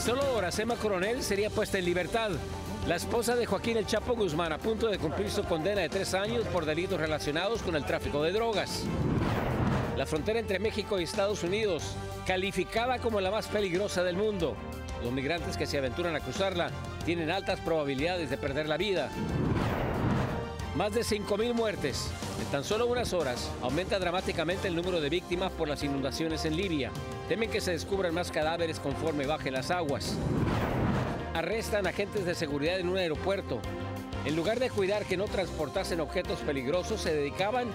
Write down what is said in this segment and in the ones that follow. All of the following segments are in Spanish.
solo horas, Emma Coronel sería puesta en libertad. La esposa de Joaquín El Chapo Guzmán a punto de cumplir su condena de tres años por delitos relacionados con el tráfico de drogas. La frontera entre México y Estados Unidos, calificada como la más peligrosa del mundo. Los migrantes que se aventuran a cruzarla tienen altas probabilidades de perder la vida. Más de 5.000 muertes. En tan solo unas horas aumenta dramáticamente el número de víctimas por las inundaciones en Libia. Temen que se descubran más cadáveres conforme bajen las aguas. Arrestan agentes de seguridad en un aeropuerto. En lugar de cuidar que no transportasen objetos peligrosos, se dedicaban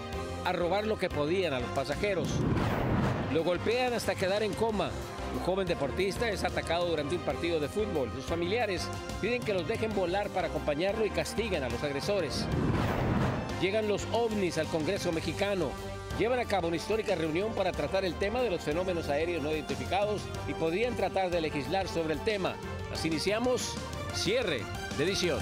a robar lo que podían a los pasajeros. Lo golpean hasta quedar en coma. Un joven deportista es atacado durante un partido de fútbol. Sus familiares piden que los dejen volar para acompañarlo y castiguen a los agresores. Llegan los ovnis al Congreso mexicano. Llevan a cabo una histórica reunión para tratar el tema de los fenómenos aéreos no identificados y podrían tratar de legislar sobre el tema. Así iniciamos cierre de edición.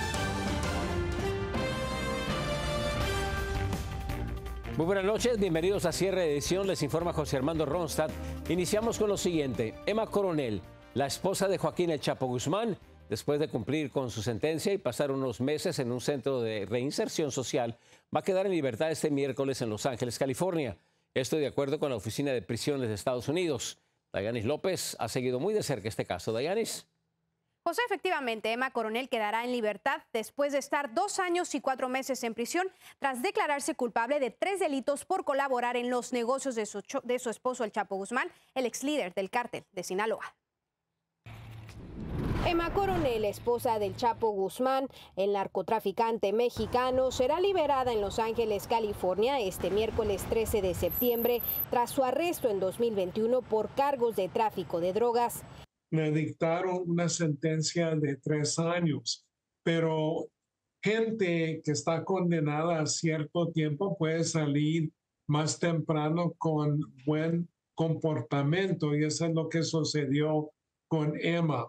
Muy buenas noches, bienvenidos a Cierre de Edición, les informa José Armando Ronstadt. Iniciamos con lo siguiente. Emma Coronel, la esposa de Joaquín El Chapo Guzmán, después de cumplir con su sentencia y pasar unos meses en un centro de reinserción social, va a quedar en libertad este miércoles en Los Ángeles, California. Esto de acuerdo con la Oficina de Prisiones de Estados Unidos. Dayanis López ha seguido muy de cerca este caso. Dayanis. José, efectivamente, Emma Coronel quedará en libertad después de estar dos años y cuatro meses en prisión tras declararse culpable de tres delitos por colaborar en los negocios de su, esposo, el Chapo Guzmán, el ex líder del cártel de Sinaloa. Emma Coronel, esposa del Chapo Guzmán, el narcotraficante mexicano, será liberada en Los Ángeles, California, este miércoles 13 de septiembre, tras su arresto en 2021 por cargos de tráfico de drogas me dictaron una sentencia de tres años, pero gente que está condenada a cierto tiempo puede salir más temprano con buen comportamiento y eso es lo que sucedió con Emma.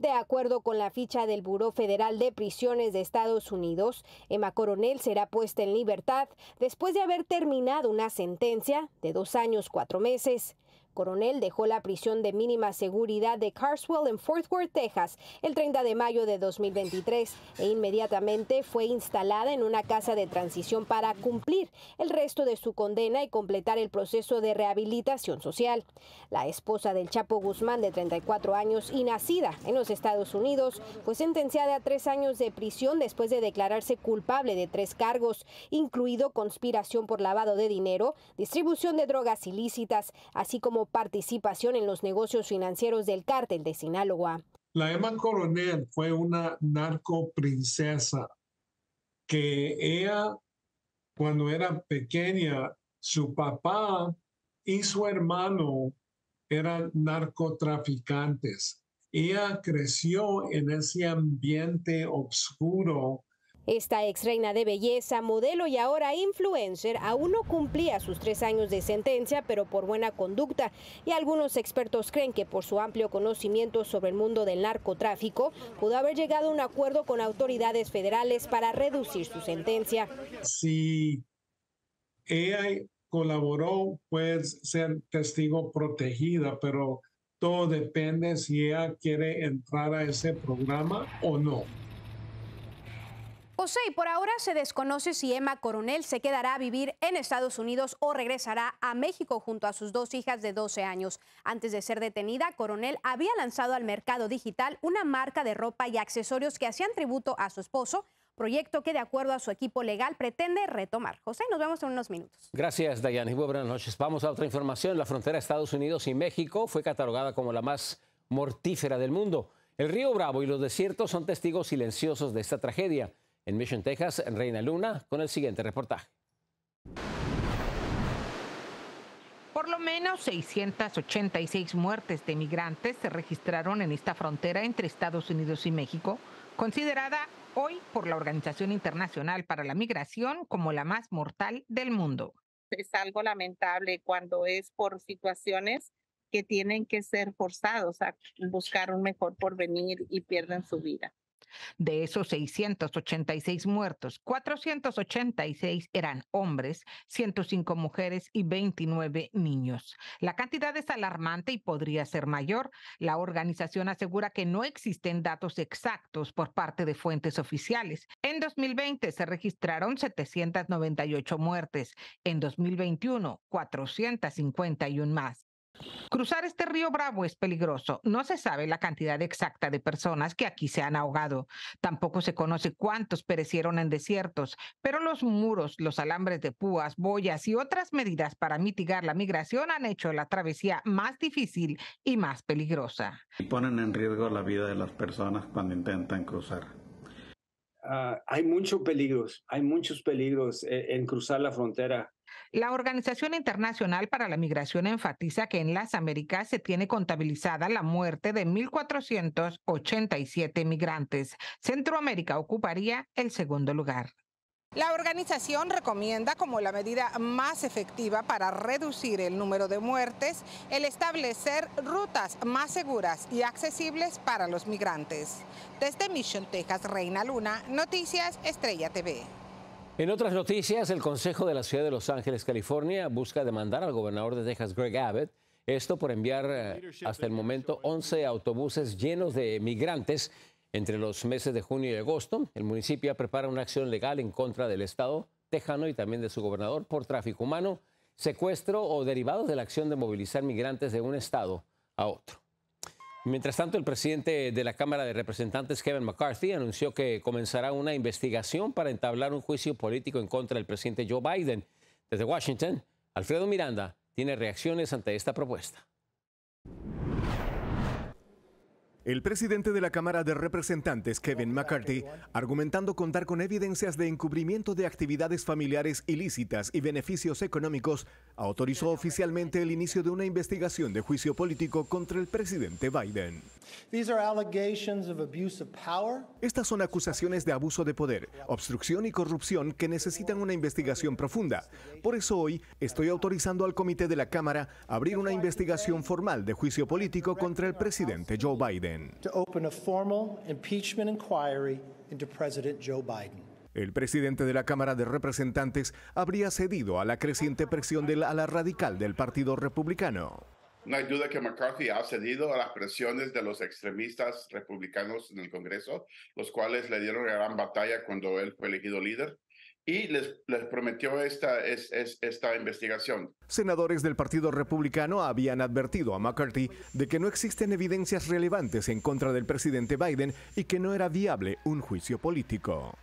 De acuerdo con la ficha del Buró Federal de Prisiones de Estados Unidos, Emma Coronel será puesta en libertad después de haber terminado una sentencia de dos años cuatro meses. Coronel dejó la prisión de mínima seguridad de Carswell en Fort Worth, Texas, el 30 de mayo de 2023 e inmediatamente fue instalada en una casa de transición para cumplir el resto de su condena y completar el proceso de rehabilitación social. La esposa del Chapo Guzmán, de 34 años y nacida en los Estados Unidos, fue sentenciada a tres años de prisión después de declararse culpable de tres cargos, incluido conspiración por lavado de dinero, distribución de drogas ilícitas, así como participación en los negocios financieros del cártel de Sinaloa. La Emma Coronel fue una narco princesa que ella, cuando era pequeña, su papá y su hermano eran narcotraficantes. Ella creció en ese ambiente oscuro esta ex reina de belleza, modelo y ahora influencer aún no cumplía sus tres años de sentencia, pero por buena conducta. Y algunos expertos creen que por su amplio conocimiento sobre el mundo del narcotráfico, pudo haber llegado a un acuerdo con autoridades federales para reducir su sentencia. Si ella colaboró, puede ser testigo protegida, pero todo depende si ella quiere entrar a ese programa o no. José, y por ahora se desconoce si Emma Coronel se quedará a vivir en Estados Unidos o regresará a México junto a sus dos hijas de 12 años. Antes de ser detenida, Coronel había lanzado al mercado digital una marca de ropa y accesorios que hacían tributo a su esposo, proyecto que de acuerdo a su equipo legal pretende retomar. José, nos vemos en unos minutos. Gracias, Dayane. Buenas noches. Vamos a otra información. La frontera de Estados Unidos y México fue catalogada como la más mortífera del mundo. El río Bravo y los desiertos son testigos silenciosos de esta tragedia en Mission, Texas, Reina Luna, con el siguiente reportaje. Por lo menos 686 muertes de migrantes se registraron en esta frontera entre Estados Unidos y México, considerada hoy por la Organización Internacional para la Migración como la más mortal del mundo. Es algo lamentable cuando es por situaciones que tienen que ser forzados a buscar un mejor porvenir y pierden su vida. De esos 686 muertos, 486 eran hombres, 105 mujeres y 29 niños. La cantidad es alarmante y podría ser mayor. La organización asegura que no existen datos exactos por parte de fuentes oficiales. En 2020 se registraron 798 muertes, en 2021 451 más. Cruzar este río Bravo es peligroso. No se sabe la cantidad exacta de personas que aquí se han ahogado. Tampoco se conoce cuántos perecieron en desiertos, pero los muros, los alambres de púas, boyas y otras medidas para mitigar la migración han hecho la travesía más difícil y más peligrosa. Y ponen en riesgo la vida de las personas cuando intentan cruzar. Uh, hay muchos peligros, hay muchos peligros en, en cruzar la frontera. La Organización Internacional para la Migración enfatiza que en las Américas se tiene contabilizada la muerte de 1.487 migrantes. Centroamérica ocuparía el segundo lugar. La organización recomienda como la medida más efectiva para reducir el número de muertes el establecer rutas más seguras y accesibles para los migrantes. Desde Mission, Texas, Reina Luna, Noticias Estrella TV. En otras noticias, el Consejo de la Ciudad de Los Ángeles, California, busca demandar al gobernador de Texas, Greg Abbott, esto por enviar eh, hasta el momento 11 autobuses llenos de migrantes entre los meses de junio y agosto. El municipio prepara una acción legal en contra del Estado tejano y también de su gobernador por tráfico humano, secuestro o derivados de la acción de movilizar migrantes de un estado a otro. Mientras tanto, el presidente de la Cámara de Representantes, Kevin McCarthy, anunció que comenzará una investigación para entablar un juicio político en contra del presidente Joe Biden. Desde Washington, Alfredo Miranda tiene reacciones ante esta propuesta. El presidente de la Cámara de Representantes, Kevin McCarthy, argumentando contar con evidencias de encubrimiento de actividades familiares ilícitas y beneficios económicos, autorizó oficialmente el inicio de una investigación de juicio político contra el presidente Biden. Estas son acusaciones de abuso de poder, obstrucción y corrupción que necesitan una investigación profunda. Por eso hoy estoy autorizando al comité de la Cámara a abrir una investigación formal de juicio político contra el presidente Joe Biden. El presidente de la Cámara de Representantes habría cedido a la creciente presión del ala radical del Partido Republicano. No hay duda que McCarthy ha cedido a las presiones de los extremistas republicanos en el Congreso, los cuales le dieron gran batalla cuando él fue elegido líder y les, les prometió esta, es, es, esta investigación. Senadores del Partido Republicano habían advertido a McCarthy de que no existen evidencias relevantes en contra del presidente Biden y que no era viable un juicio político.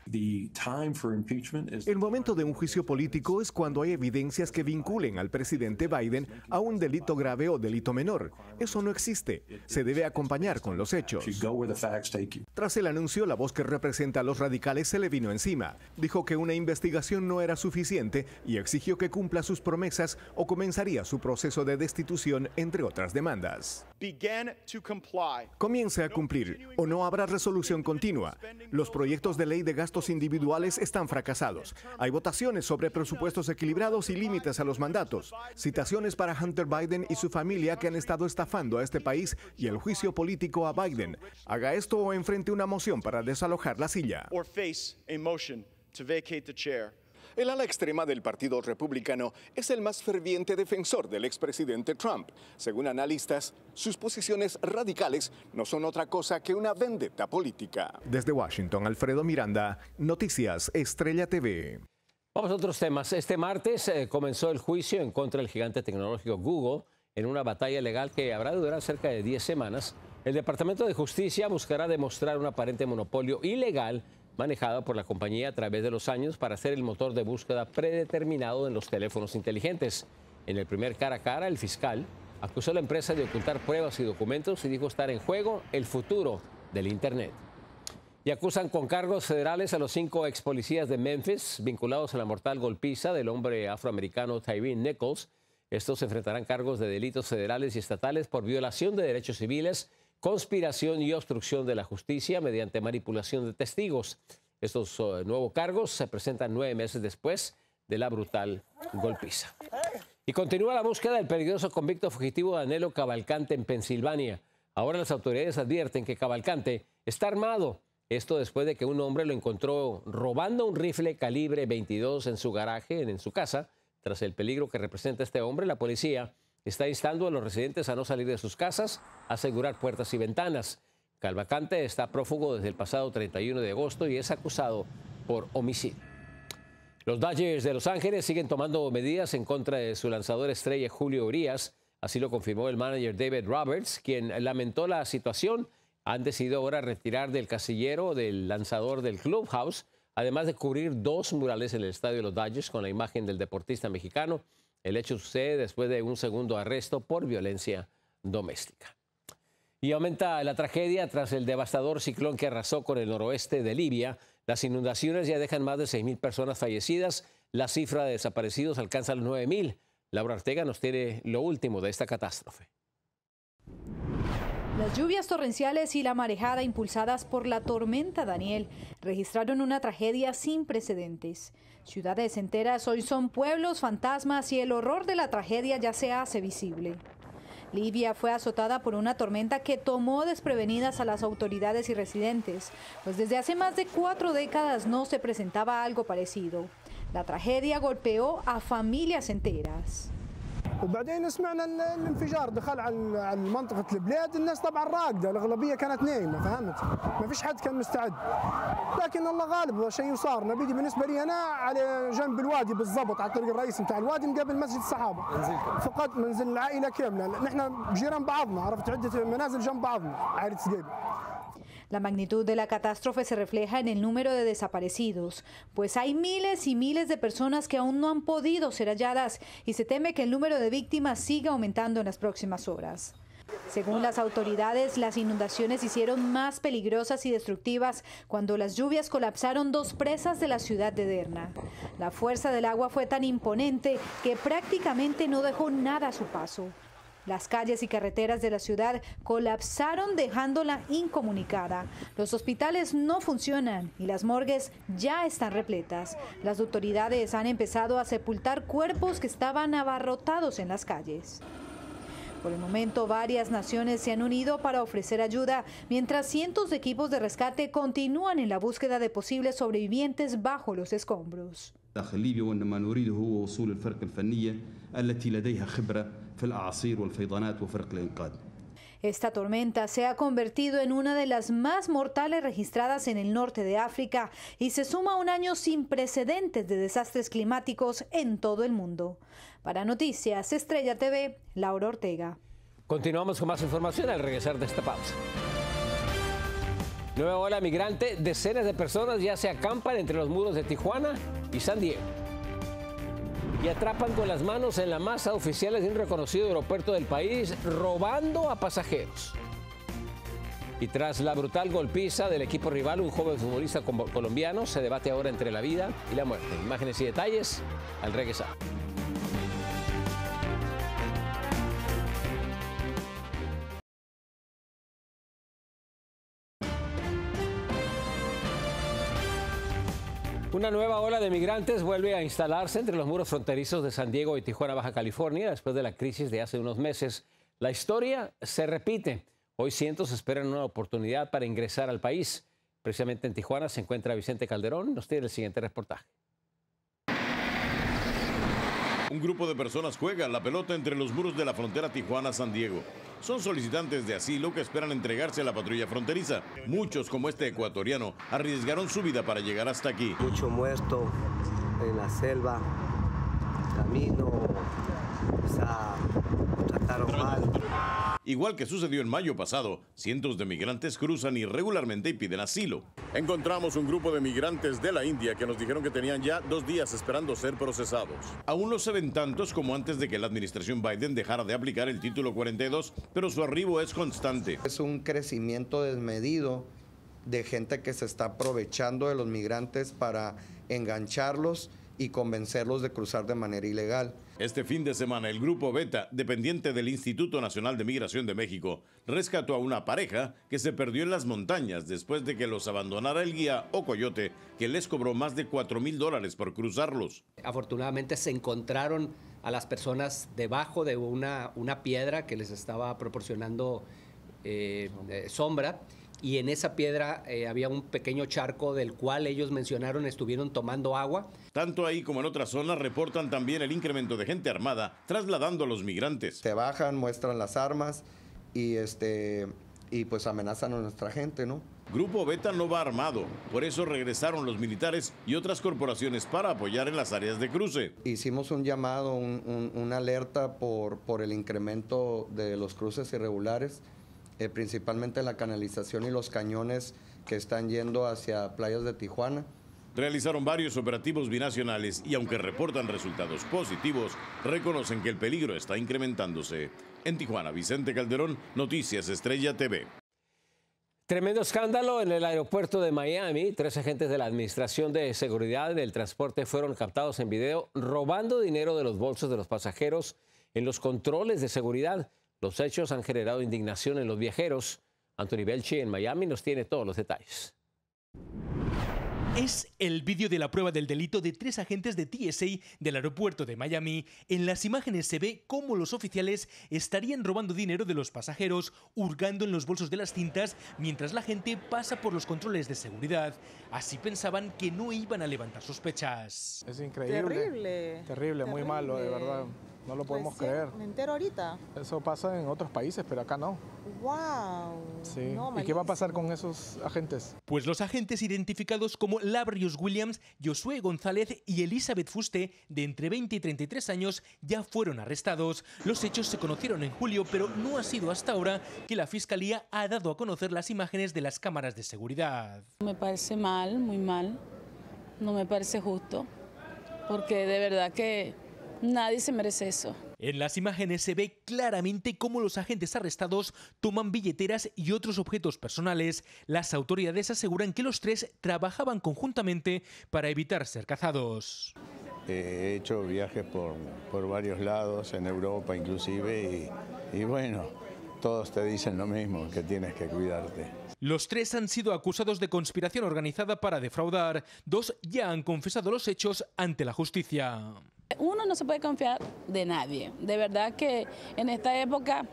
El momento de un juicio político es cuando hay evidencias que vinculen al presidente Biden a un delito grave o delito menor. Eso no existe. Se debe acompañar con los hechos. Tras el anuncio, la voz que representa a los radicales se le vino encima. Dijo que una investigación no era suficiente y exigió que cumpla sus promesas o comenzaría su proceso de destitución, entre otras demandas. Comience a cumplir o no habrá resolución continua. Los proyectos de ley de gastos individuales están fracasados. Hay votaciones sobre presupuestos equilibrados y límites a los mandatos. Citaciones para Hunter Biden y su familia que han estado estafando a este país y el juicio político a Biden. Haga esto o enfrente una moción para desalojar la silla. El ala extrema del Partido Republicano es el más ferviente defensor del expresidente Trump. Según analistas, sus posiciones radicales no son otra cosa que una vendetta política. Desde Washington, Alfredo Miranda, Noticias Estrella TV. Vamos a otros temas. Este martes eh, comenzó el juicio en contra del gigante tecnológico Google en una batalla legal que habrá de durar cerca de 10 semanas. El Departamento de Justicia buscará demostrar un aparente monopolio ilegal manejada por la compañía a través de los años para ser el motor de búsqueda predeterminado en los teléfonos inteligentes. En el primer cara a cara, el fiscal acusó a la empresa de ocultar pruebas y documentos y dijo estar en juego el futuro del Internet. Y acusan con cargos federales a los cinco ex policías de Memphis vinculados a la mortal golpiza del hombre afroamericano Tyree Nichols. Estos enfrentarán cargos de delitos federales y estatales por violación de derechos civiles, conspiración y obstrucción de la justicia mediante manipulación de testigos. Estos uh, nuevos cargos se presentan nueve meses después de la brutal golpiza. Y continúa la búsqueda del peligroso convicto fugitivo Danilo Cavalcante en Pensilvania. Ahora las autoridades advierten que Cavalcante está armado Esto después de que un hombre lo encontró robando un rifle calibre 22 en su garaje, en su casa. Tras el peligro que representa este hombre, la policía está instando a los residentes a no salir de sus casas, asegurar puertas y ventanas. Calvacante está prófugo desde el pasado 31 de agosto y es acusado por homicidio. Los Dodgers de Los Ángeles siguen tomando medidas en contra de su lanzador estrella Julio Urias. Así lo confirmó el manager David Roberts, quien lamentó la situación. Han decidido ahora retirar del casillero del lanzador del Clubhouse, además de cubrir dos murales en el estadio de los Dodgers con la imagen del deportista mexicano. El hecho sucede después de un segundo arresto por violencia doméstica. Y aumenta la tragedia tras el devastador ciclón que arrasó con el noroeste de Libia. Las inundaciones ya dejan más de 6.000 personas fallecidas. La cifra de desaparecidos alcanza los 9.000. Laura Ortega nos tiene lo último de esta catástrofe. Las lluvias torrenciales y la marejada impulsadas por la tormenta Daniel registraron una tragedia sin precedentes. Ciudades enteras hoy son pueblos fantasmas y el horror de la tragedia ya se hace visible. Libia fue azotada por una tormenta que tomó desprevenidas a las autoridades y residentes, pues desde hace más de cuatro décadas no se presentaba algo parecido. La tragedia golpeó a familias enteras. وبعدين سمعنا الانفجار دخل على منطقة البلاد الناس طبعا راقدة الأغلبية كانت نايمة فهمت؟ ما فيش حد كان مستعد. لكن الله غالب شيء صار. نبيدي بالنسبة لي أنا على جنب الوادي بالضبط على الطريق الرئيسي بتاع الوادي مقابل مسجد الصحابة. فقط منزل العائلة كاملة. نحن جيران بعضنا عرفت؟ عدة منازل جنب بعضنا عائلة سقيب La magnitud de la catástrofe se refleja en el número de desaparecidos, pues hay miles y miles de personas que aún no han podido ser halladas y se teme que el número de víctimas siga aumentando en las próximas horas. Según las autoridades, las inundaciones hicieron más peligrosas y destructivas cuando las lluvias colapsaron dos presas de la ciudad de Derna. La fuerza del agua fue tan imponente que prácticamente no dejó nada a su paso. Las calles y carreteras de la ciudad colapsaron dejándola incomunicada. Los hospitales no funcionan y las morgues ya están repletas. Las autoridades han empezado a sepultar cuerpos que estaban abarrotados en las calles. Por el momento, varias naciones se han unido para ofrecer ayuda, mientras cientos de equipos de rescate continúan en la búsqueda de posibles sobrevivientes bajo los escombros. Esta tormenta se ha convertido en una de las más mortales registradas en el norte de África y se suma a un año sin precedentes de desastres climáticos en todo el mundo. Para Noticias Estrella TV, Laura Ortega. Continuamos con más información al regresar de esta pausa. Nueva ola migrante, decenas de personas ya se acampan entre los muros de Tijuana y San Diego y atrapan con las manos en la masa oficiales de un reconocido aeropuerto del país, robando a pasajeros. Y tras la brutal golpiza del equipo rival, un joven futbolista colombiano se debate ahora entre la vida y la muerte. Imágenes y detalles al regresar. Una nueva ola de migrantes vuelve a instalarse entre los muros fronterizos de San Diego y Tijuana, Baja California, después de la crisis de hace unos meses. La historia se repite. Hoy cientos esperan una oportunidad para ingresar al país. Precisamente en Tijuana se encuentra Vicente Calderón. Nos tiene el siguiente reportaje. Un grupo de personas juega la pelota entre los muros de la frontera Tijuana-San Diego. Son solicitantes de asilo que esperan entregarse a la patrulla fronteriza. Muchos, como este ecuatoriano, arriesgaron su vida para llegar hasta aquí. Mucho muerto en la selva, camino, o sea, trataron mal. Igual que sucedió en mayo pasado, cientos de migrantes cruzan irregularmente y piden asilo. Encontramos un grupo de migrantes de la India que nos dijeron que tenían ya dos días esperando ser procesados. Aún no se ven tantos como antes de que la administración Biden dejara de aplicar el título 42, pero su arribo es constante. Es un crecimiento desmedido de gente que se está aprovechando de los migrantes para engancharlos y convencerlos de cruzar de manera ilegal. Este fin de semana, el grupo Beta, dependiente del Instituto Nacional de Migración de México, rescató a una pareja que se perdió en las montañas después de que los abandonara el guía o coyote, que les cobró más de 4 mil dólares por cruzarlos. Afortunadamente se encontraron a las personas debajo de una, una piedra que les estaba proporcionando eh, eh, sombra y en esa piedra eh, había un pequeño charco del cual ellos mencionaron estuvieron tomando agua. Tanto ahí como en otras zonas reportan también el incremento de gente armada trasladando a los migrantes. Se bajan, muestran las armas y este y pues amenazan a nuestra gente, ¿no? Grupo Beta no va armado, por eso regresaron los militares y otras corporaciones para apoyar en las áreas de cruce. Hicimos un llamado, una alerta por, por el incremento de los cruces irregulares, eh, principalmente la canalización y los cañones que están yendo hacia playas de Tijuana. Realizaron varios operativos binacionales y aunque reportan resultados positivos, reconocen que el peligro está incrementándose. En Tijuana, Vicente Calderón, Noticias Estrella TV. Tremendo escándalo en el aeropuerto de Miami. Tres agentes de la Administración de Seguridad del Transporte fueron captados en video robando dinero de los bolsos de los pasajeros en los controles de seguridad. Los hechos han generado indignación en los viajeros. Anthony Belchi en Miami nos tiene todos los detalles. Es el vídeo de la prueba del delito de tres agentes de TSA del aeropuerto de Miami. En las imágenes se ve cómo los oficiales estarían robando dinero de los pasajeros, hurgando en los bolsos de las cintas mientras la gente pasa por los controles de seguridad. Así pensaban que no iban a levantar sospechas. Es increíble. Terrible. Terrible, muy malo, de verdad. No lo podemos pues creer. Me entero ahorita. Eso pasa en otros países, pero acá no. ¡Wow! Sí. ¿Y qué va a pasar con esos agentes? Pues los agentes identificados como Labrius Williams, Josué González y Elizabeth Fuste, de entre 20 y 33 años, ya fueron arrestados. Los hechos se conocieron en julio, pero no ha sido hasta ahora que la Fiscalía ha dado a conocer las imágenes de las cámaras de seguridad. Me parece mal, muy mal. No me parece justo, porque de verdad que Nadie se merece eso. En las imágenes se ve claramente cómo los agentes arrestados toman billeteras y otros objetos personales. Las autoridades aseguran que los tres trabajaban conjuntamente para evitar ser cazados. He hecho viajes por, por varios lados, en Europa inclusive, y, y bueno, todos te dicen lo mismo, que tienes que cuidarte. Los tres han sido acusados de conspiración organizada para defraudar. Dos ya han confesado los hechos ante la justicia. Uno no se puede confiar de nadie. De verdad que en esta época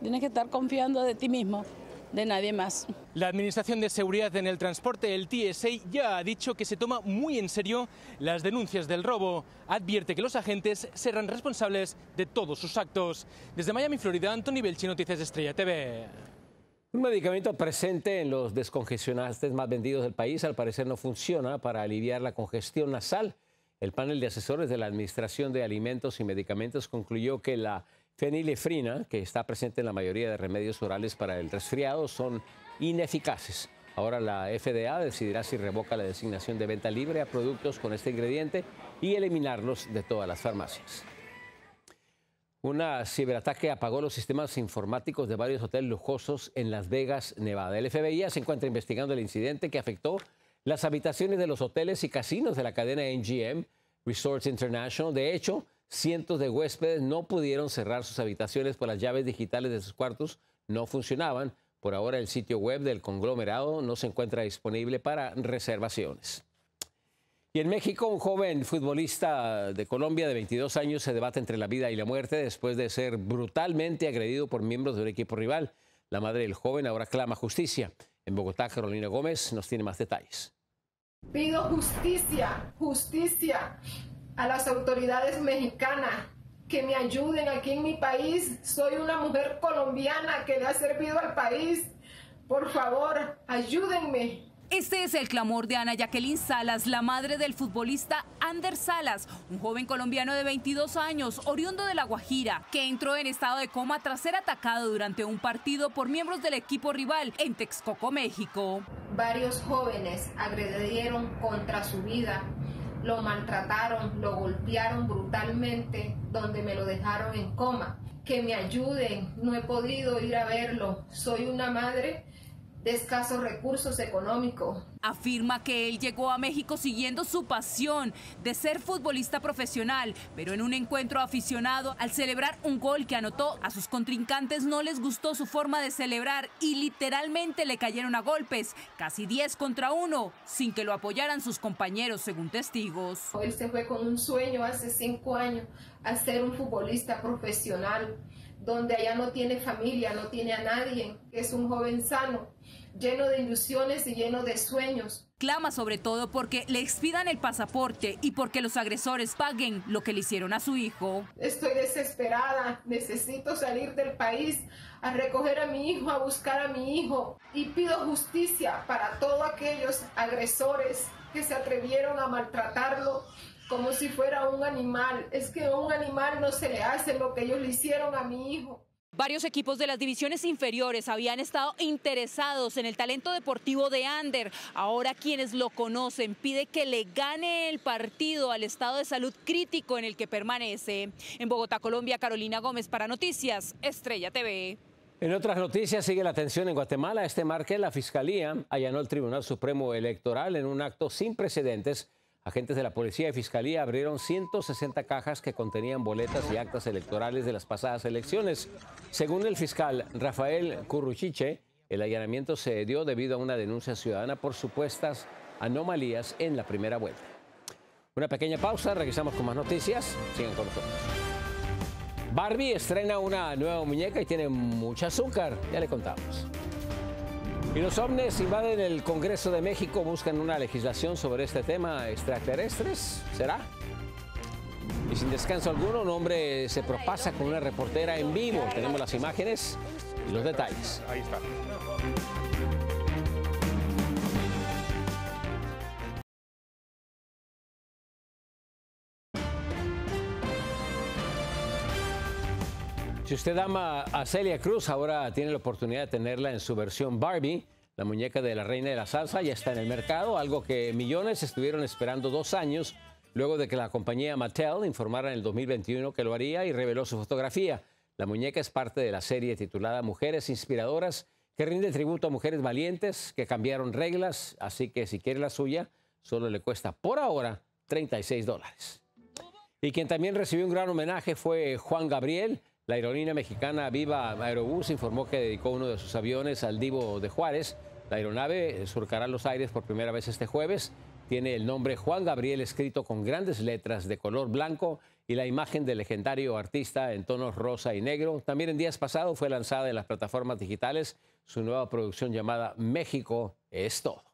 tienes que estar confiando de ti mismo, de nadie más. La Administración de Seguridad en el Transporte, el TSA, ya ha dicho que se toma muy en serio las denuncias del robo. Advierte que los agentes serán responsables de todos sus actos. Desde Miami, Florida, Anthony Belchi, Noticias Estrella TV. Un medicamento presente en los descongestionantes más vendidos del país al parecer no funciona para aliviar la congestión nasal. El panel de asesores de la Administración de Alimentos y Medicamentos concluyó que la fenilefrina, que está presente en la mayoría de remedios orales para el resfriado, son ineficaces. Ahora la FDA decidirá si revoca la designación de venta libre a productos con este ingrediente y eliminarlos de todas las farmacias. Un ciberataque apagó los sistemas informáticos de varios hoteles lujosos en Las Vegas, Nevada. El FBI se encuentra investigando el incidente que afectó las habitaciones de los hoteles y casinos de la cadena NGM Resorts International. De hecho, cientos de huéspedes no pudieron cerrar sus habitaciones por las llaves digitales de sus cuartos no funcionaban. Por ahora el sitio web del conglomerado no se encuentra disponible para reservaciones. Y en México, un joven futbolista de Colombia de 22 años se debate entre la vida y la muerte después de ser brutalmente agredido por miembros de un equipo rival. La madre del joven ahora clama justicia. En Bogotá, Carolina Gómez nos tiene más detalles. Pido justicia, justicia a las autoridades mexicanas que me ayuden aquí en mi país. Soy una mujer colombiana que le ha servido al país. Por favor, ayúdenme. Este es el clamor de Ana Jacqueline Salas, la madre del futbolista Ander Salas, un joven colombiano de 22 años, oriundo de La Guajira, que entró en estado de coma tras ser atacado durante un partido por miembros del equipo rival en Texcoco, México. Varios jóvenes agredieron contra su vida, lo maltrataron, lo golpearon brutalmente, donde me lo dejaron en coma. Que me ayuden, no he podido ir a verlo, soy una madre de escasos recursos económicos. Afirma que él llegó a México siguiendo su pasión de ser futbolista profesional, pero en un encuentro aficionado, al celebrar un gol que anotó, a sus contrincantes no les gustó su forma de celebrar y literalmente le cayeron a golpes, casi 10 contra 1, sin que lo apoyaran sus compañeros, según testigos. Él se fue con un sueño hace cinco años a ser un futbolista profesional donde allá no tiene familia, no tiene a nadie, es un joven sano, lleno de ilusiones y lleno de sueños. Clama sobre todo porque le expidan el pasaporte y porque los agresores paguen lo que le hicieron a su hijo. Estoy desesperada, necesito salir del país a recoger a mi hijo, a buscar a mi hijo y pido justicia para todos aquellos agresores que se atrevieron a maltratarlo como si fuera un animal. Es que a un animal no se le hace lo que ellos le hicieron a mi hijo. Varios equipos de las divisiones inferiores habían estado interesados en el talento deportivo de Ander. Ahora quienes lo conocen pide que le gane el partido al estado de salud crítico en el que permanece. En Bogotá, Colombia, Carolina Gómez para Noticias, Estrella TV. En otras noticias sigue la tensión en Guatemala. Este martes la Fiscalía allanó el Tribunal Supremo Electoral en un acto sin precedentes Agentes de la Policía y Fiscalía abrieron 160 cajas que contenían boletas y actas electorales de las pasadas elecciones. Según el fiscal Rafael Curruchiche, el allanamiento se dio debido a una denuncia ciudadana por supuestas anomalías en la primera vuelta. Una pequeña pausa, regresamos con más noticias. Sigan con nosotros. Barbie estrena una nueva muñeca y tiene mucho azúcar, ya le contamos. Y los ovnis invaden el Congreso de México, buscan una legislación sobre este tema extraterrestres. ¿Será? Y sin descanso alguno, un hombre se propasa con una reportera en vivo. Tenemos las imágenes y los detalles. Ahí está. Si usted ama a Celia Cruz, ahora tiene la oportunidad de tenerla en su versión Barbie. La muñeca de la reina de la salsa ya está en el mercado, algo que millones estuvieron esperando dos años luego de que la compañía Mattel informara en el 2021 que lo haría y reveló su fotografía. La muñeca es parte de la serie titulada Mujeres Inspiradoras, que rinde tributo a mujeres valientes que cambiaron reglas, así que si quiere la suya, solo le cuesta por ahora 36 dólares. Y quien también recibió un gran homenaje fue Juan Gabriel, la aerolínea mexicana Viva Aerobús informó que dedicó uno de sus aviones al Divo de Juárez. La aeronave surcará los aires por primera vez este jueves. Tiene el nombre Juan Gabriel escrito con grandes letras de color blanco y la imagen del legendario artista en tonos rosa y negro. También en días pasados fue lanzada en las plataformas digitales su nueva producción llamada México es todo.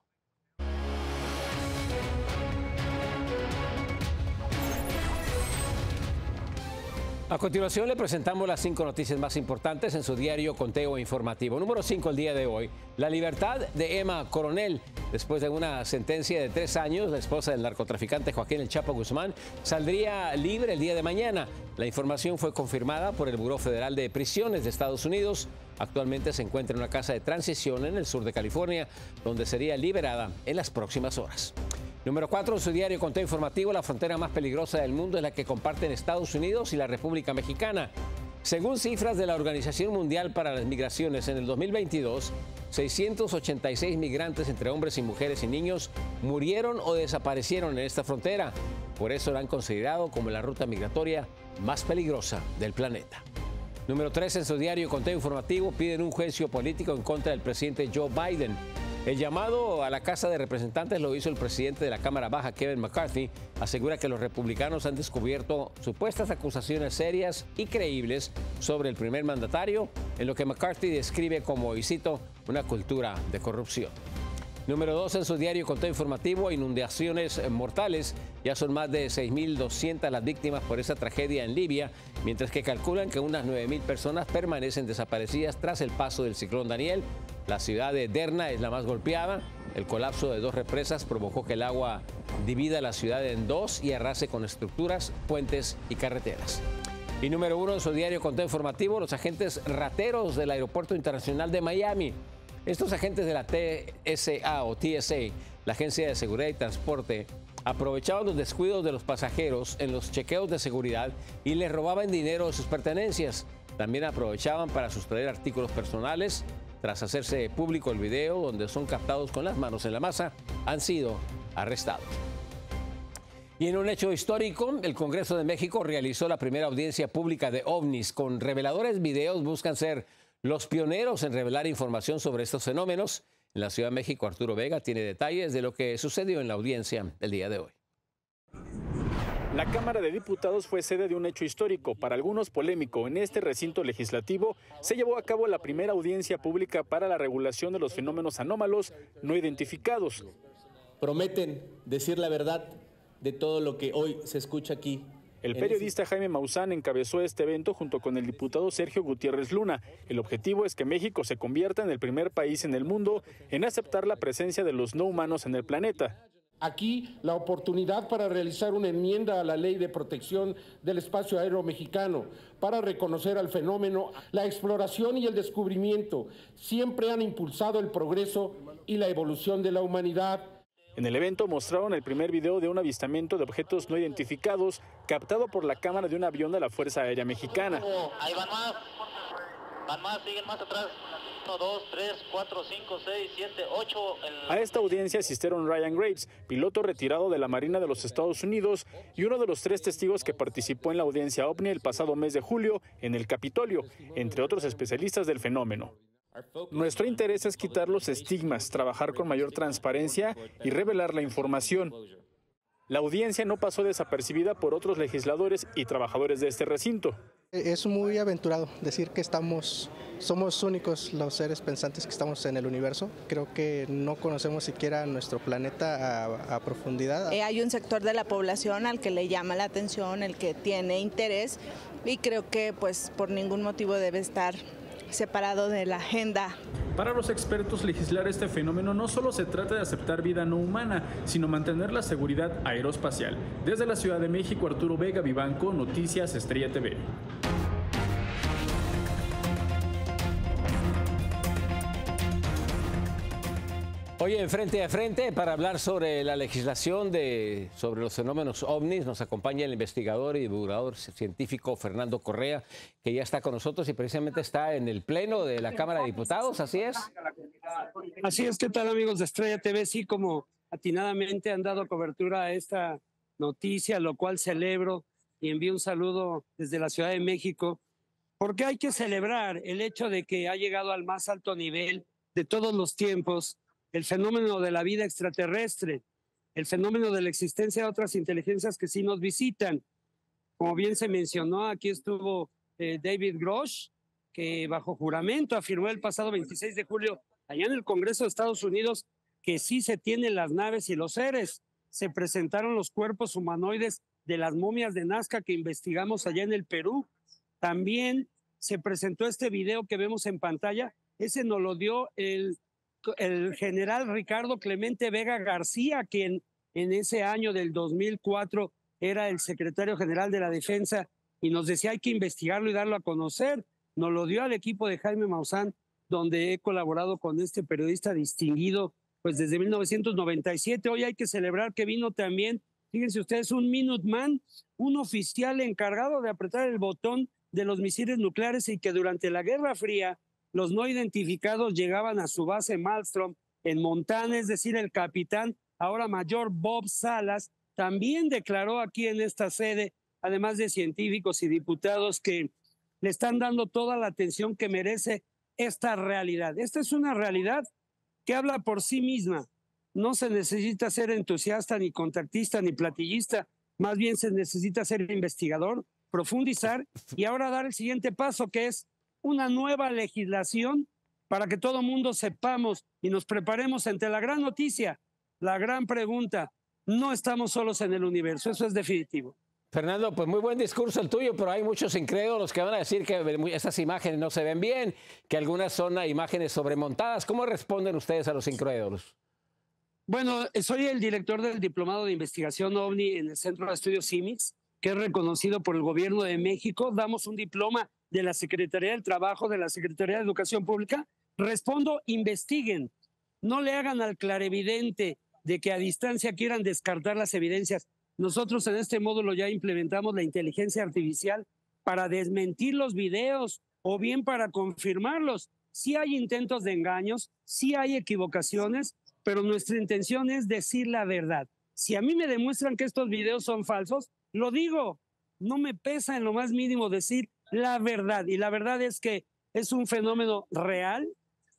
A continuación le presentamos las cinco noticias más importantes en su diario Conteo Informativo. Número 5 el día de hoy. La libertad de Emma Coronel. Después de una sentencia de tres años, la esposa del narcotraficante Joaquín El Chapo Guzmán saldría libre el día de mañana. La información fue confirmada por el Buró Federal de Prisiones de Estados Unidos. Actualmente se encuentra en una casa de transición en el sur de California, donde sería liberada en las próximas horas. Número 4 en su diario Conteo Informativo, la frontera más peligrosa del mundo es la que comparten Estados Unidos y la República Mexicana. Según cifras de la Organización Mundial para las Migraciones, en el 2022, 686 migrantes entre hombres y mujeres y niños murieron o desaparecieron en esta frontera. Por eso la han considerado como la ruta migratoria más peligrosa del planeta. Número 3 en su diario Conteo Informativo piden un juicio político en contra del presidente Joe Biden. El llamado a la Casa de Representantes lo hizo el presidente de la Cámara Baja, Kevin McCarthy. Asegura que los republicanos han descubierto supuestas acusaciones serias y creíbles sobre el primer mandatario, en lo que McCarthy describe como, y cito, una cultura de corrupción. Número 2 en su diario Conteo Informativo, inundaciones mortales. Ya son más de 6.200 las víctimas por esa tragedia en Libia, mientras que calculan que unas 9.000 personas permanecen desaparecidas tras el paso del ciclón Daniel. La ciudad de Derna es la más golpeada. El colapso de dos represas provocó que el agua divida la ciudad en dos y arrase con estructuras, puentes y carreteras. Y número uno en su diario Conteo Informativo, los agentes rateros del Aeropuerto Internacional de Miami estos agentes de la TSA o TSA, la Agencia de Seguridad y Transporte, aprovechaban los descuidos de los pasajeros en los chequeos de seguridad y les robaban dinero de sus pertenencias. También aprovechaban para sustraer artículos personales. Tras hacerse público el video donde son captados con las manos en la masa, han sido arrestados. Y en un hecho histórico, el Congreso de México realizó la primera audiencia pública de ovnis. Con reveladores videos buscan ser los pioneros en revelar información sobre estos fenómenos. En la Ciudad de México, Arturo Vega tiene detalles de lo que sucedió en la audiencia el día de hoy. La Cámara de Diputados fue sede de un hecho histórico, para algunos polémico. En este recinto legislativo se llevó a cabo la primera audiencia pública para la regulación de los fenómenos anómalos no identificados. Prometen decir la verdad de todo lo que hoy se escucha aquí. El periodista Jaime Maussan encabezó este evento junto con el diputado Sergio Gutiérrez Luna. El objetivo es que México se convierta en el primer país en el mundo en aceptar la presencia de los no humanos en el planeta. Aquí la oportunidad para realizar una enmienda a la ley de protección del espacio aéreo mexicano, para reconocer al fenómeno, la exploración y el descubrimiento siempre han impulsado el progreso y la evolución de la humanidad. En el evento mostraron el primer video de un avistamiento de objetos no identificados captado por la cámara de un avión de la Fuerza Aérea Mexicana. Ahí van más, van más, siguen más atrás. 1, 2, 3, 4, 5, 6, 7, 8. A esta audiencia asistieron Ryan Graves, piloto retirado de la Marina de los Estados Unidos y uno de los tres testigos que participó en la audiencia OVNI el pasado mes de julio en el Capitolio, entre otros especialistas del fenómeno. Nuestro interés es quitar los estigmas, trabajar con mayor transparencia y revelar la información. La audiencia no pasó desapercibida por otros legisladores y trabajadores de este recinto. Es muy aventurado decir que estamos, somos únicos los seres pensantes que estamos en el universo. Creo que no conocemos siquiera nuestro planeta a, a profundidad. Eh, hay un sector de la población al que le llama la atención, el que tiene interés y creo que pues por ningún motivo debe estar separado de la agenda. Para los expertos, legislar este fenómeno no solo se trata de aceptar vida no humana, sino mantener la seguridad aeroespacial. Desde la Ciudad de México, Arturo Vega Vivanco, Noticias Estrella TV. Oye, en frente a frente, para hablar sobre la legislación de, sobre los fenómenos ovnis, nos acompaña el investigador y divulgador científico Fernando Correa, que ya está con nosotros y precisamente está en el pleno de la Cámara de Diputados, ¿así es? Así es, ¿qué tal amigos de Estrella TV? Sí, como atinadamente han dado cobertura a esta noticia, lo cual celebro y envío un saludo desde la Ciudad de México, porque hay que celebrar el hecho de que ha llegado al más alto nivel de todos los tiempos el fenómeno de la vida extraterrestre, el fenómeno de la existencia de otras inteligencias que sí nos visitan. Como bien se mencionó, aquí estuvo eh, David Grosh, que bajo juramento afirmó el pasado 26 de julio allá en el Congreso de Estados Unidos que sí se tienen las naves y los seres. Se presentaron los cuerpos humanoides de las momias de Nazca que investigamos allá en el Perú. También se presentó este video que vemos en pantalla. Ese nos lo dio el el general Ricardo Clemente Vega García, quien en ese año del 2004 era el secretario general de la defensa y nos decía hay que investigarlo y darlo a conocer. Nos lo dio al equipo de Jaime Maussan, donde he colaborado con este periodista distinguido pues desde 1997. Hoy hay que celebrar que vino también, fíjense ustedes, un Minuteman, un oficial encargado de apretar el botón de los misiles nucleares y que durante la Guerra Fría los no identificados llegaban a su base Malmstrom en Montana, es decir, el capitán, ahora mayor Bob Salas, también declaró aquí en esta sede, además de científicos y diputados, que le están dando toda la atención que merece esta realidad. Esta es una realidad que habla por sí misma. No se necesita ser entusiasta, ni contactista, ni platillista. Más bien se necesita ser investigador, profundizar y ahora dar el siguiente paso, que es una nueva legislación para que todo mundo sepamos y nos preparemos ante la gran noticia, la gran pregunta. No estamos solos en el universo, eso es definitivo. Fernando, pues muy buen discurso el tuyo, pero hay muchos incrédulos que van a decir que esas imágenes no se ven bien, que algunas son imágenes sobremontadas. ¿Cómo responden ustedes a los incrédulos? Bueno, soy el director del Diplomado de Investigación OVNI en el Centro de Estudios CIMIX, que es reconocido por el Gobierno de México. Damos un diploma de la Secretaría del Trabajo, de la Secretaría de Educación Pública? Respondo, investiguen. No le hagan al clarevidente de que a distancia quieran descartar las evidencias. Nosotros en este módulo ya implementamos la inteligencia artificial para desmentir los videos o bien para confirmarlos. Sí hay intentos de engaños, sí hay equivocaciones, pero nuestra intención es decir la verdad. Si a mí me demuestran que estos videos son falsos, lo digo. No me pesa en lo más mínimo decir la verdad. Y la verdad es que es un fenómeno real.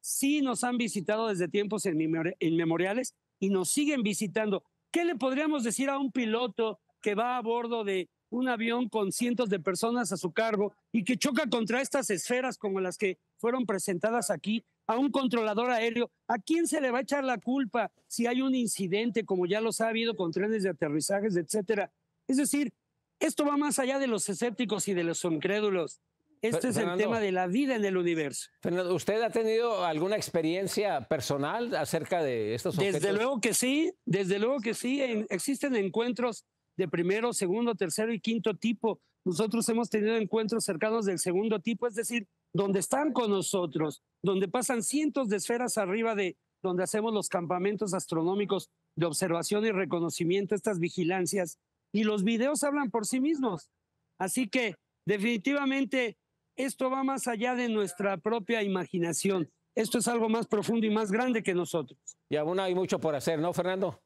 Sí nos han visitado desde tiempos inmemoriales y nos siguen visitando. ¿Qué le podríamos decir a un piloto que va a bordo de un avión con cientos de personas a su cargo y que choca contra estas esferas como las que fueron presentadas aquí a un controlador aéreo, ¿a quién se le va a echar la culpa si hay un incidente como ya los ha habido con trenes de aterrizajes, etcétera? Es decir, esto va más allá de los escépticos y de los incrédulos. Este es el tema de la vida en el universo. Fernando, ¿usted ha tenido alguna experiencia personal acerca de estos objetos? Desde luego que sí, desde luego que sí. existen encuentros de primero, segundo, tercero y quinto tipo. Nosotros hemos tenido encuentros cercanos del segundo tipo, es decir, donde están con nosotros, donde pasan cientos de esferas arriba de donde hacemos los campamentos astronómicos de observación y reconocimiento, estas vigilancias, y los videos hablan por sí mismos. Así que definitivamente esto va más allá de nuestra propia imaginación. Esto es algo más profundo y más grande que nosotros. Y aún hay mucho por hacer, ¿no, Fernando?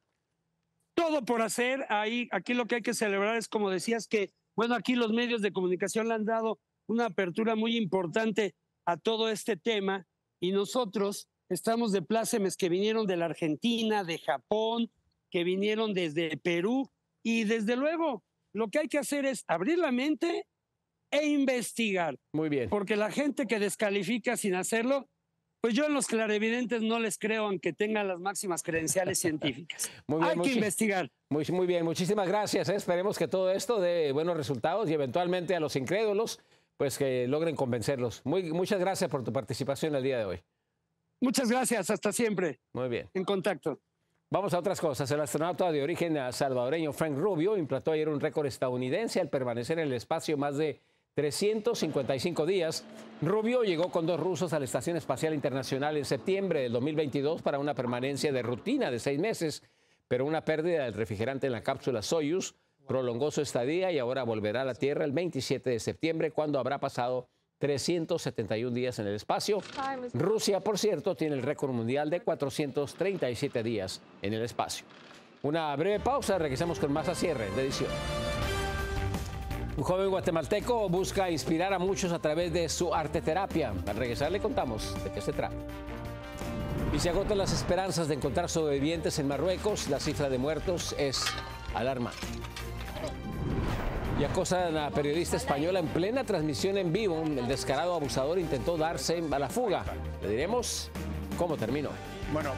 Todo por hacer. Ahí, aquí lo que hay que celebrar es, como decías, que, bueno, aquí los medios de comunicación le han dado una apertura muy importante a todo este tema y nosotros estamos de plácemes que vinieron de la Argentina, de Japón, que vinieron desde Perú y desde luego lo que hay que hacer es abrir la mente e investigar. Muy bien. Porque la gente que descalifica sin hacerlo, pues yo en los clarevidentes no les creo aunque tengan las máximas credenciales científicas. Hay que investigar. Muy, muy bien, muchísimas gracias. ¿eh? Esperemos que todo esto dé buenos resultados y eventualmente a los incrédulos, pues que logren convencerlos. Muy, muchas gracias por tu participación el día de hoy. Muchas gracias, hasta siempre. Muy bien. En contacto. Vamos a otras cosas. El astronauta de origen salvadoreño Frank Rubio implantó ayer un récord estadounidense al permanecer en el espacio más de 355 días. Rubio llegó con dos rusos a la Estación Espacial Internacional en septiembre del 2022 para una permanencia de rutina de seis meses, pero una pérdida del refrigerante en la cápsula Soyuz prolongó su estadía y ahora volverá a la Tierra el 27 de septiembre cuando habrá pasado 371 días en el espacio. Rusia, por cierto, tiene el récord mundial de 437 días en el espacio. Una breve pausa, regresamos con más a cierre de edición. Un joven guatemalteco busca inspirar a muchos a través de su arte terapia. Al regresar le contamos de qué se trata. Y se agotan las esperanzas de encontrar sobrevivientes en Marruecos. La cifra de muertos es alarmante. Y acosan a la periodista española en plena transmisión en vivo. El descarado abusador intentó darse a la fuga. Le diremos cómo terminó. Bueno,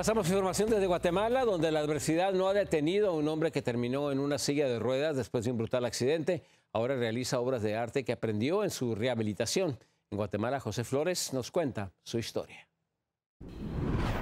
Pasamos información desde Guatemala, donde la adversidad no ha detenido a un hombre que terminó en una silla de ruedas después de un brutal accidente. Ahora realiza obras de arte que aprendió en su rehabilitación. En Guatemala, José Flores nos cuenta su historia.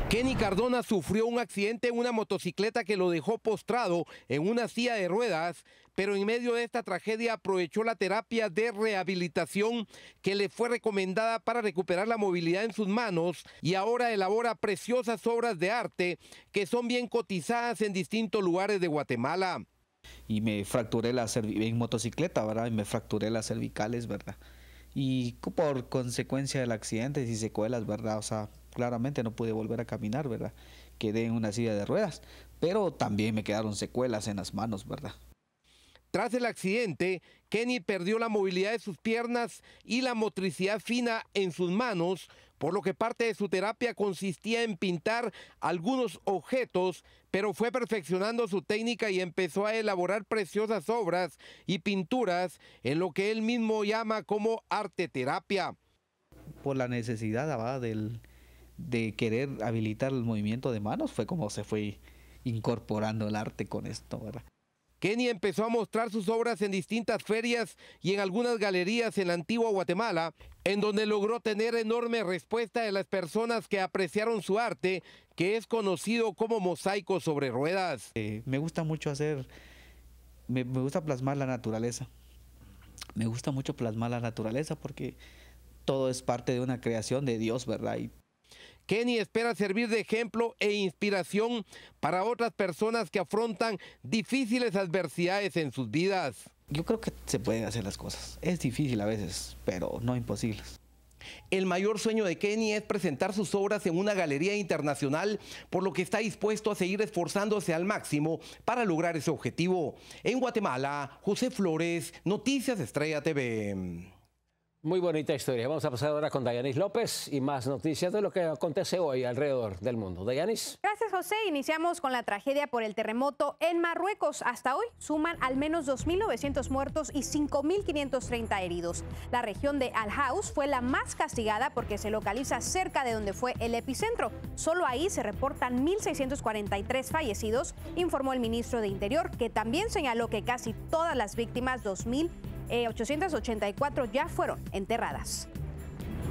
Kenny Cardona sufrió un accidente en una motocicleta que lo dejó postrado en una silla de ruedas, pero en medio de esta tragedia aprovechó la terapia de rehabilitación que le fue recomendada para recuperar la movilidad en sus manos y ahora elabora preciosas obras de arte que son bien cotizadas en distintos lugares de Guatemala. Y me fracturé la en motocicleta, ¿verdad? Y me fracturé las cervicales, ¿verdad? Y por consecuencia del accidente y secuelas, ¿verdad? O sea, claramente no pude volver a caminar, ¿verdad? Quedé en una silla de ruedas, pero también me quedaron secuelas en las manos, ¿verdad? Tras el accidente, Kenny perdió la movilidad de sus piernas y la motricidad fina en sus manos, por lo que parte de su terapia consistía en pintar algunos objetos, pero fue perfeccionando su técnica y empezó a elaborar preciosas obras y pinturas en lo que él mismo llama como arte terapia. Por la necesidad de querer habilitar el movimiento de manos fue como se fue incorporando el arte con esto, ¿verdad? Kenny empezó a mostrar sus obras en distintas ferias y en algunas galerías en la antigua Guatemala, en donde logró tener enorme respuesta de las personas que apreciaron su arte, que es conocido como mosaico sobre ruedas. Eh, me gusta mucho hacer, me, gusta plasmar la naturaleza. Me gusta mucho plasmar la naturaleza porque todo es parte de una creación de Dios, ¿verdad? Kenny espera servir de ejemplo e inspiración para otras personas que afrontan difíciles adversidades en sus vidas. Yo creo que se pueden hacer las cosas. Es difícil a veces, pero no imposibles. El mayor sueño de Kenny es presentar sus obras en una galería internacional, por lo que está dispuesto a seguir esforzándose al máximo para lograr ese objetivo. En Guatemala, José Flores, Noticias Estrella TV. Muy bonita historia. Vamos a pasar ahora con Dayanis López y más noticias de lo que acontece hoy alrededor del mundo. Dayanis. Gracias, José. Iniciamos con la tragedia por el terremoto en Marruecos. Hasta hoy suman al menos 2.900 muertos y 5.530 heridos. La región de Al-Haus fue la más castigada porque se localiza cerca de donde fue el epicentro. Solo ahí se reportan 1.643 fallecidos, informó el ministro de Interior, que también señaló que casi todas las víctimas, 2.000 884 eh, ya fueron enterradas.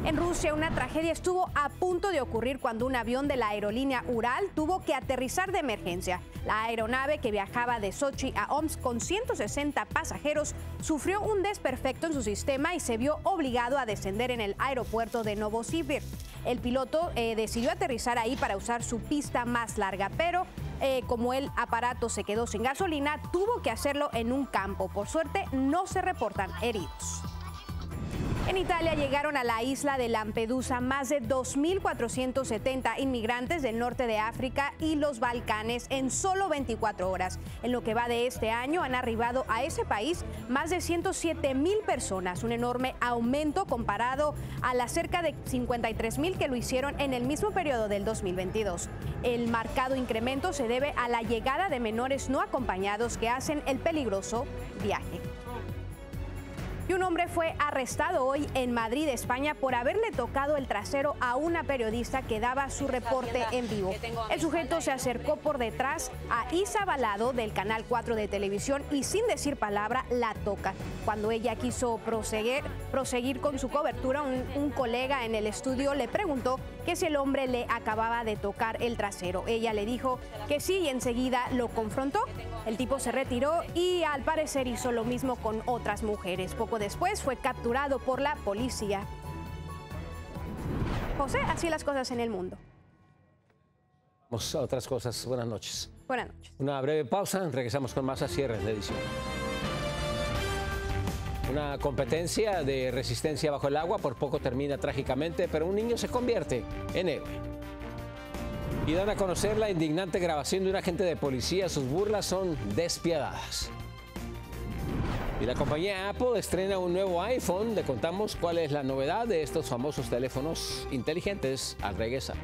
En Rusia, una tragedia estuvo a punto de ocurrir cuando un avión de la aerolínea Ural tuvo que aterrizar de emergencia. La aeronave que viajaba de Sochi a Omsk con 160 pasajeros sufrió un desperfecto en su sistema y se vio obligado a descender en el aeropuerto de Novosibirsk. El piloto eh, decidió aterrizar ahí para usar su pista más larga, pero eh, como el aparato se quedó sin gasolina, tuvo que hacerlo en un campo. Por suerte, no se reportan heridos. En Italia llegaron a la isla de Lampedusa más de 2.470 inmigrantes del norte de África y los Balcanes en solo 24 horas. En lo que va de este año han arribado a ese país más de 107.000 personas, un enorme aumento comparado a las cerca de 53.000 que lo hicieron en el mismo periodo del 2022. El marcado incremento se debe a la llegada de menores no acompañados que hacen el peligroso viaje. Y un hombre fue arrestado hoy en Madrid, España, por haberle tocado el trasero a una periodista que daba su reporte en vivo. El sujeto se acercó por detrás a Isa Balado del Canal 4 de televisión y sin decir palabra la toca. Cuando ella quiso proseguir, proseguir con su cobertura, un, un colega en el estudio le preguntó que si el hombre le acababa de tocar el trasero. Ella le dijo que sí y enseguida lo confrontó. El tipo se retiró y al parecer hizo lo mismo con otras mujeres. Poco después fue capturado por la policía. José, así las cosas en el mundo. Vamos a otras cosas. Buenas noches. Buenas noches. Una breve pausa. Regresamos con más a cierre de edición. Una competencia de resistencia bajo el agua por poco termina trágicamente, pero un niño se convierte en héroe. Y dan a conocer la indignante grabación de un agente de policía. Sus burlas son despiadadas. Y la compañía Apple estrena un nuevo iPhone. Le contamos cuál es la novedad de estos famosos teléfonos inteligentes al regresar.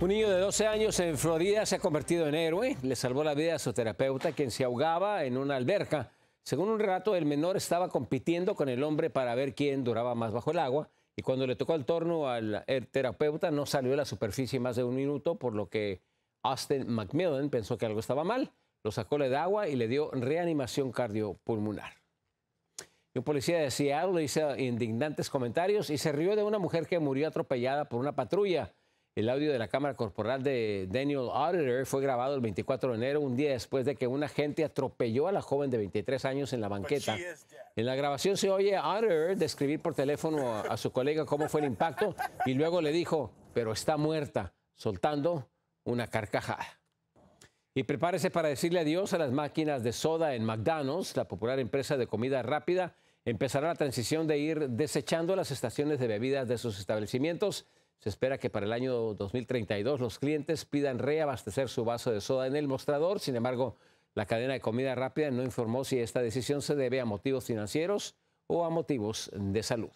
Un niño de 12 años en Florida se ha convertido en héroe. Le salvó la vida a su terapeuta, quien se ahogaba en una alberca. Según un relato, el menor estaba compitiendo con el hombre para ver quién duraba más bajo el agua. Y cuando le tocó el torno al terapeuta, no salió a la superficie más de un minuto, por lo que Austin Macmillan pensó que algo estaba mal, lo sacó de agua y le dio reanimación cardiopulmonar. Y un policía de Seattle le hizo indignantes comentarios y se rió de una mujer que murió atropellada por una patrulla. El audio de la cámara corporal de Daniel Auditor fue grabado el 24 de enero, un día después de que un agente atropelló a la joven de 23 años en la banqueta. En la grabación se oye a Auditor describir por teléfono a, a su colega cómo fue el impacto y luego le dijo, pero está muerta, soltando una carcajada. Y prepárese para decirle adiós a las máquinas de soda en McDonald's, la popular empresa de comida rápida. Empezará la transición de ir desechando las estaciones de bebidas de sus establecimientos. Se espera que para el año 2032 los clientes pidan reabastecer su vaso de soda en el mostrador. Sin embargo, la cadena de comida rápida no informó si esta decisión se debe a motivos financieros o a motivos de salud.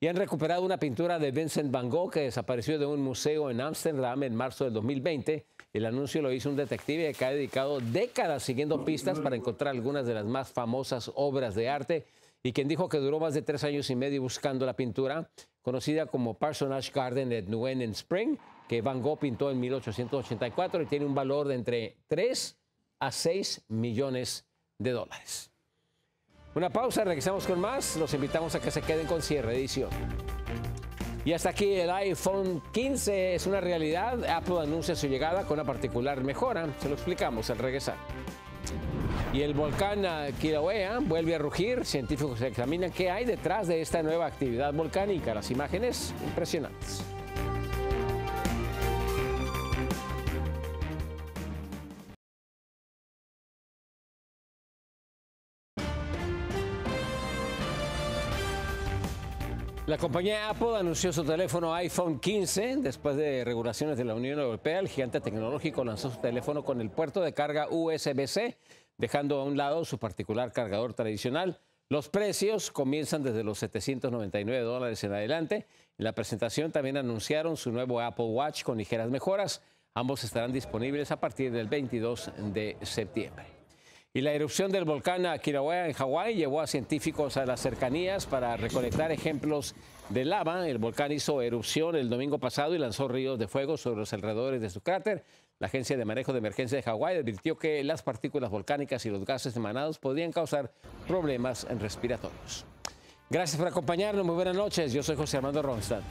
Y han recuperado una pintura de Vincent Van Gogh que desapareció de un museo en Ámsterdam en marzo del 2020. El anuncio lo hizo un detective que ha dedicado décadas siguiendo pistas para encontrar algunas de las más famosas obras de arte y quien dijo que duró más de tres años y medio buscando la pintura, conocida como Parsonage Garden at Neuen in Spring, que Van Gogh pintó en 1884 y tiene un valor de entre 3 a 6 millones de dólares. Una pausa, regresamos con más. Los invitamos a que se queden con cierre edición. Y hasta aquí el iPhone 15 es una realidad. Apple anuncia su llegada con una particular mejora. Se lo explicamos al regresar. Y el volcán Kilauea vuelve a rugir. Científicos examinan qué hay detrás de esta nueva actividad volcánica. Las imágenes impresionantes. La compañía Apple anunció su teléfono iPhone 15. Después de regulaciones de la Unión Europea, el gigante tecnológico lanzó su teléfono con el puerto de carga USB-C, dejando a un lado su particular cargador tradicional. Los precios comienzan desde los 799 dólares en adelante. En la presentación también anunciaron su nuevo Apple Watch con ligeras mejoras. Ambos estarán disponibles a partir del 22 de septiembre. Y la erupción del volcán Kilauea en Hawái llevó a científicos a las cercanías para recolectar ejemplos de lava. El volcán hizo erupción el domingo pasado y lanzó ríos de fuego sobre los alrededores de su cráter. La Agencia de Manejo de Emergencia de Hawái advirtió que las partículas volcánicas y los gases emanados podrían causar problemas respiratorios. Gracias por acompañarnos. Muy buenas noches. Yo soy José Armando Ronstadt.